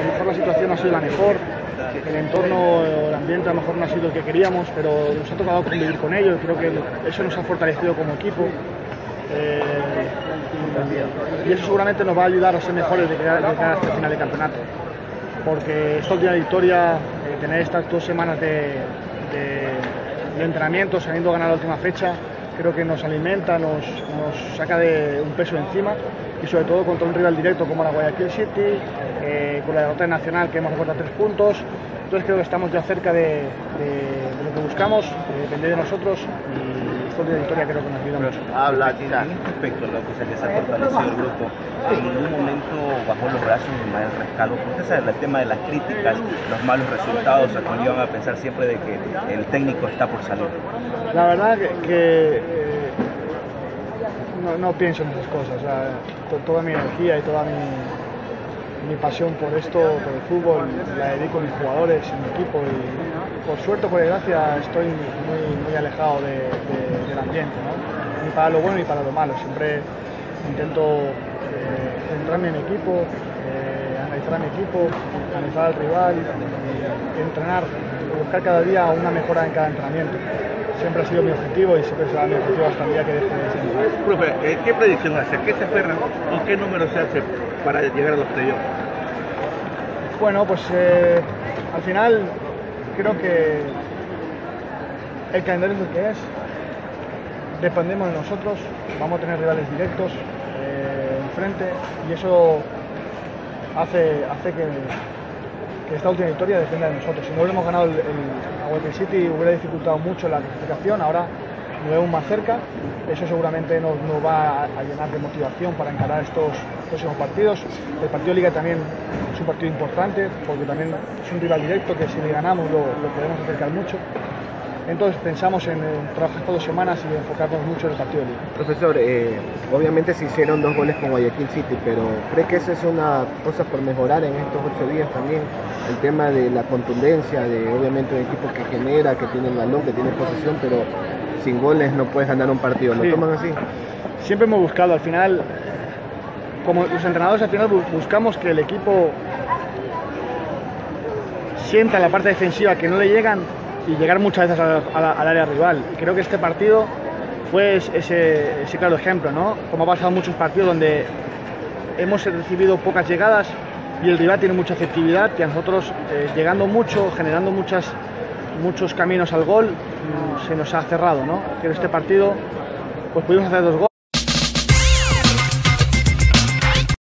a lo mejor la situación ha sido la mejor, el entorno, el ambiente a lo mejor no ha sido el que queríamos, pero nos ha tocado convivir con ello creo que eso nos ha fortalecido como equipo. Eh, y eso seguramente nos va a ayudar a ser mejores de cara, hasta el final de campeonato. Porque esta última victoria, eh, tener estas dos semanas de, de- de entrenamiento, sabiendo ganar la última fecha, creo que nos alimenta, nos, nos saca de un peso encima y sobre todo contra un rival directo como la Guayaquil City, eh, con la derrota de nacional que hemos recortado tres puntos. Entonces creo que estamos ya cerca de, lo que buscamos, de depender de nosotros y victoria creo que nos ayuda mucho. Habla, en este aspecto, lo que se les ha fortalecido el grupo, en ningún momento bajó los brazos de Ismael Rescalvo, porque ese es el tema de las críticas, los malos resultados, se conllevan a pensar siempre de que el técnico está por salir. La verdad que, que, eh, no, no pienso en esas cosas. o sea, to- toda mi energía y toda mi, mi pasión por esto, por el fútbol, la dedico a mis jugadores, a mi equipo y por suerte por desgracia estoy muy, muy alejado de- de- del ambiente, ¿no? ni para lo bueno ni para lo malo. Siempre intento eh, centrarme en equipo, eh, analizar a mi equipo, analizar al rival, y entrenar, buscar cada día una mejora en cada entrenamiento. Siempre ha sido mi objetivo y siempre será mi objetivo hasta el día que deje de ser. Profe, ¿qué predicción hace? ¿Qué se espera o qué número se hace para llegar a los playoffs? Bueno, pues eh, al final creo que el calendario es lo que es. Dependemos de nosotros, vamos a tener rivales directos eh, enfrente y eso hace, hace que, que esta última victoria dependa de nosotros. Si no hubiéramos ganado el, el Aguaquil City hubiera dificultado mucho la clasificación, ahora nos vemos más cerca, eso seguramente nos, nos va a, llenar de motivación para encarar estos próximos partidos. El partido Liga también es un partido importante porque también es un rival directo que si le ganamos lo, lo podemos acercar mucho. Entonces pensamos en, en trabajar dos semanas y enfocarnos mucho en el partido de Liga. Profesor, eh, obviamente se hicieron dos goles con Guayaquil City, pero ¿cree que esa es una cosa por mejorar en estos ocho días también? El tema de la contundencia, de obviamente un equipo que genera, que tiene el balón, que tiene posesión, pero sin goles no puedes ganar un partido. ¿Lo Sí. toman así? siempre hemos buscado al final, como los entrenadores al final bu- buscamos que el equipo sienta la parte defensiva que no le llegan y llegar muchas veces al área rival. Creo que este partido fue es- ese, ese claro ejemplo, ¿no? Como ha pasado muchos partidos donde hemos recibido pocas llegadas y el rival tiene mucha efectividad y a nosotros eh, llegando mucho, generando muchas, muchos caminos al gol, mm, se nos ha cerrado, ¿no? Pero este partido pues pudimos hacer dos goles.